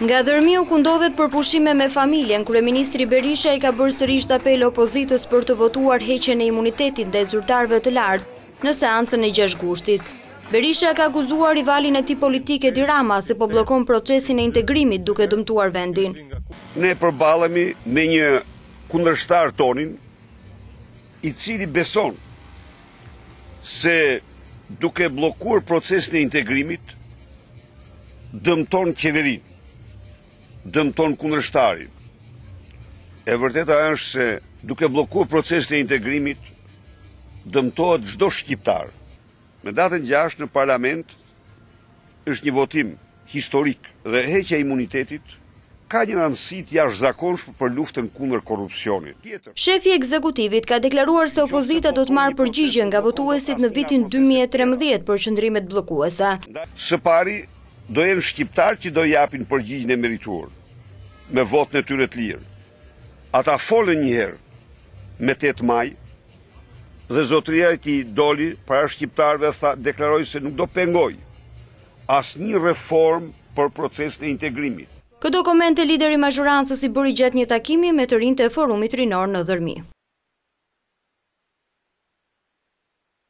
Nga Dhërmiu ku ndodhet për pushime me familjen, Kryeministri Berisha i ka bërë sërisht apel opozitës për të votuar heqjen e imunitetit dhe zyrtarëve të lartë në seancën e 6 gushtit. Berisha ka akuzuar rivalin e tij politik Edi Rama se po bllokon procesin e integrimit duke dëmtuar vendin. Ne përballemi me një kundërshtar tonin, i cili beson se duke bllokuar procesin e integrimit dëmton qeverinë, dëmton kundërshtarin. E vërteta është se duke bllokuar procesin e integrimit dëmtohet çdo shqiptar. Me datën 6 në parlament është një votim historik dhe heqja e imunitetit ka një rëndësi të jashtëzakonshme për luftën kundër korrupsionit. Shefi i ekzekutivit ka deklaruar se opozita do të marrë përgjigje nga votuesit në vitin dy mijë e trembëdhjetë për qëndrimet bllokuese. Së pari, do jenë shqiptarët që do japin përgjigjen e merituar me votën e tyre të lirë. Ata folën një herë me tetë maj dhe zotëria e tij doli para shqiptarëve dhe deklaroi se nuk do pengojë Asnjë reformë për procesin e integrimit. Këto komente lideri i mazhorancës i bëri gjatë një takimi me të rinjtë e Forumit Rinor në Dhërmi.